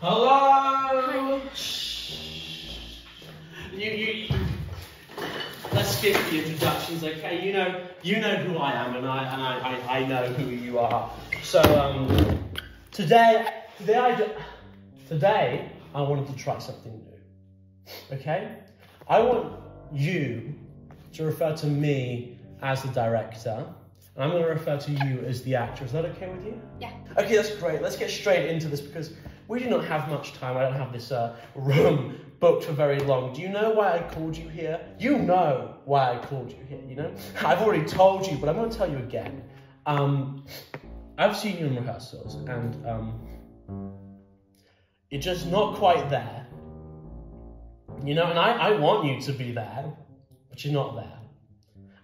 Hello. You, you, let's skip the introductions, okay? You know, you know who I am, and I, and I, I, I know who you are. So, um, today, today I, today I wanted to try something new. Okay? I want you to refer to me as the director, I'm going to refer to you as the actor. Is that okay with you? Yeah. Okay, that's great. Let's get straight into this because we do not have much time. I don't have this uh, room booked for very long. Do you know why I called you here? You know why I called you here, you know? I've already told you, but I'm going to tell you again. Um, I've seen you in rehearsals, and um, you're just not quite there. You know, and I, I want you to be there, but you're not there.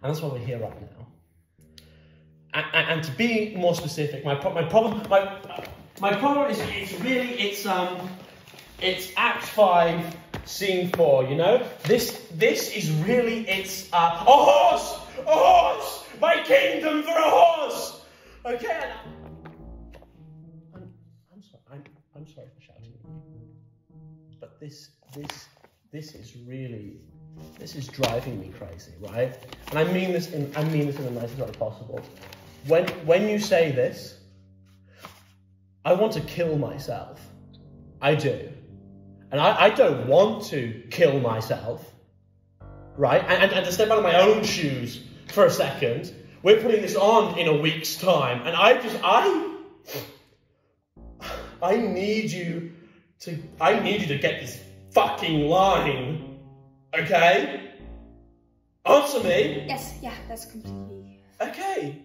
And that's why we're here right now. And, and, to be more specific, my, my problem, my, my problem is it's really it's um it's Act Five, Scene Four. You know this this is really it's uh, a horse, a horse, my kingdom for a horse. Okay. I'm, I'm sorry. I'm, sorry for shouting but this this this is really this is driving me crazy, right? And I mean this in I mean this in the nicest way possible. When when you say this. I want to kill myself. I do. And I, I don't want to kill myself. Right? And, and, and to step out of my own shoes for a second, we're putting this on in a week's time. And I just, I, I need you to, I need you to get this fucking line. Okay? Answer me. Yes, yeah, that's completely. Okay.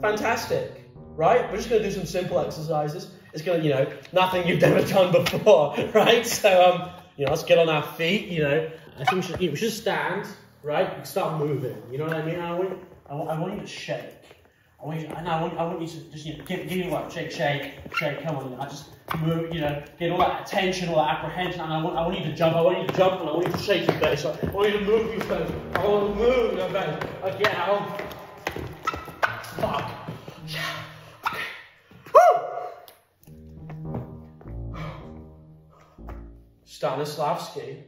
Fantastic. Right? We're just going to do some simple exercises. It's going to, you know, nothing you've never done before, right? So, um, you know, let's get on our feet, you know. I think we should, you know, we should stand, right? Start moving, you know what I mean? I want, I I want you to shake. I want you, to, I, want, I want you to just, you know, give, give me what, shake, shake, shake, come on. I just move, you know, get all that attention, all that apprehension, and I want, I want you to jump, I want you to jump, and I want you to shake your face. I want you to move your face. I want to move your face. Again, I want, fuck. Yeah. Stanislavski.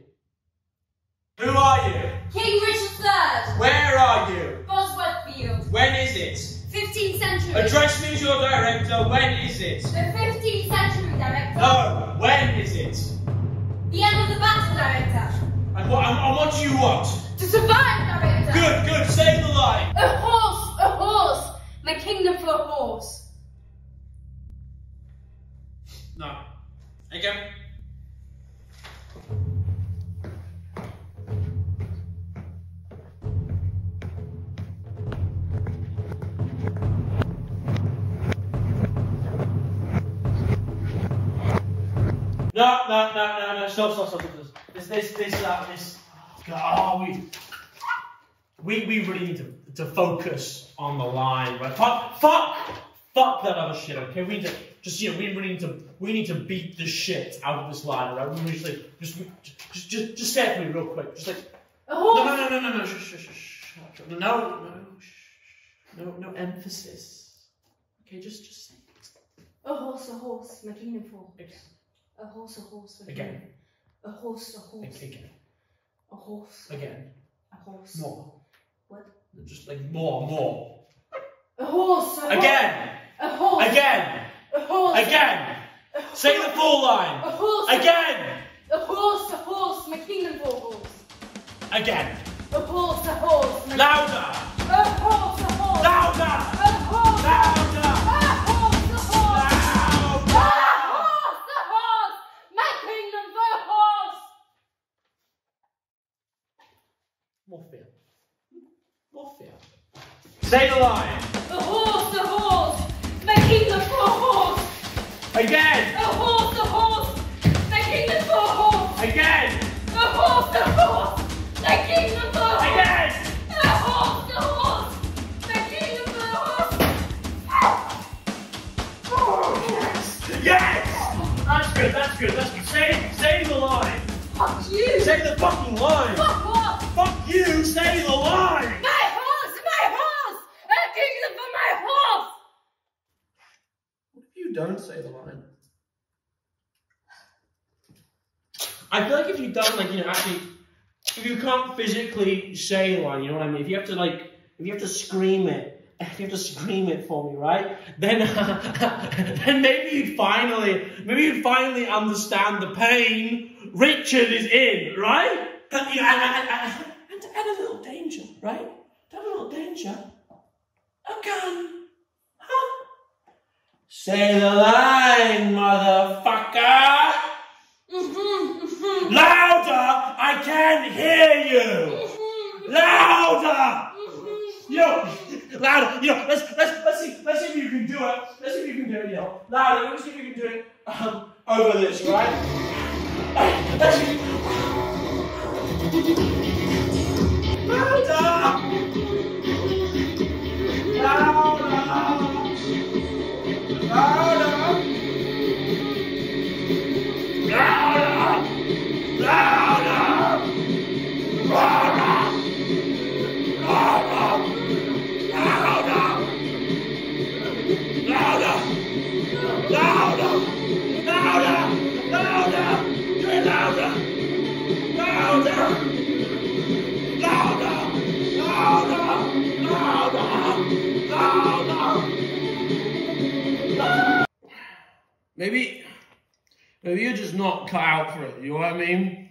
Who are you? King Richard III, Where are you? Bosworth Field, When is it? 15th century. Address me as your director. When is it? The 15th century director. No. When is it? The end of the battle director. And what, and, and what do you want? No, no, no, no, no. Stop, stop, stop. stop. This, this, this, uh, this. Oh, we, we, we really need to, to focus on the line, right? Fuck, fuck, fuck that other shit. Okay, we need to just, you know, we really need to, we need to beat the shit out of this line, right? We need to like, just, just, just, just say it to me real quick. Just like, A no, no, no, no, no, no, shh, shh, shh, shh. No, no, shh. no, no emphasis. Okay, just, just say. A horse, a horse. My kingdom for a horse. A horse, a. Again. A horse, a horse. again, A horse. again. A horse. More. What? Just like more, more. A horse. A horse. Again, A horse. again, A horse. again. A horse. Say the full line. A horse. Again, A horse, a horse. My kingdom for horse. again. A horse, a horse. Louder, A horse, a horse. louder, A horse. louder, More fear. More fear. Say the line. A horse, a horse. My kingdom for a horse. Again, A horse, a horse. My kingdom for a horse. again, A horse, a horse. My kingdom for a horse. again. A horse, a horse. My kingdom for a horse. Yes! That's good, that's good, that's good. Say, say the line. Fuck you. Say the fucking line. Fuck you, say the line. My horse, my horse. A kingdom for my horse. Don't say the line? I feel like if you don't like you know actually if you can't physically say a line, you know what I mean? If you have to like if you have to scream it, if you have to scream it for me, right? Then then maybe you'd finally maybe you'd finally understand the pain Richard is in, right? And, you know, and, and, and, and to add a little danger, right? To add a little danger, a gun. Huh? Say the line, motherfucker! Mm-hmm, mm-hmm. Louder! I can't hear you! Mm-hmm. Louder! You know, louder. You know, let's let's let's see let's see if you can do it. Let's see if you can do it. Know, louder. Let's see if you can do it um, over this, right? Let's see. Louder! Louder! Maybe, maybe you're just not cut out for it. You know what I mean?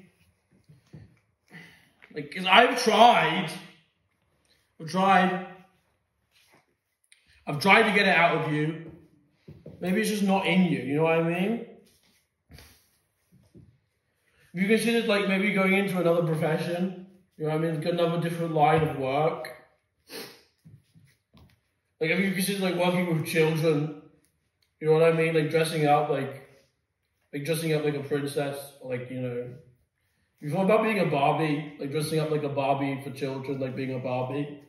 Like, cause I've tried. I've tried. I've tried to get it out of you. Maybe it's just not in you, you know what I mean? Have you considered like maybe going into another profession? You know what I mean? Like another different line of work. Like have you considered like working with children? You know what I mean? Like dressing up like like dressing up like a princess, like, you know. You thought about being a Barbie, like dressing up like a Barbie for children, like being a Barbie?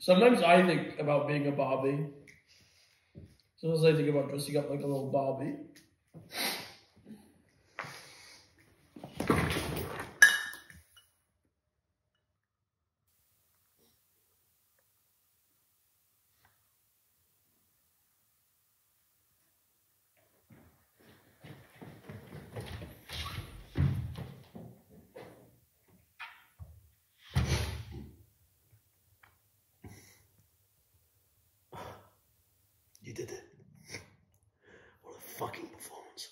Sometimes I think about being a Barbie. Sometimes I think about dressing up like a little Barbie. You did it. What a fucking performance.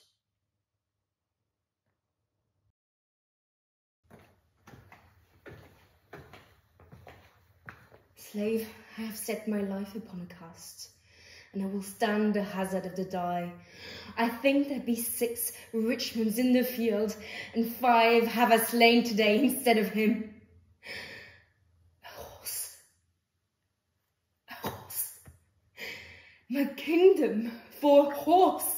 Slave, I have set my life upon a cast, and I will stand the hazard of the die. I think there be six Richmonds in the field, and five have I slain today instead of him. A horse. A horse. My kingdom for a horse.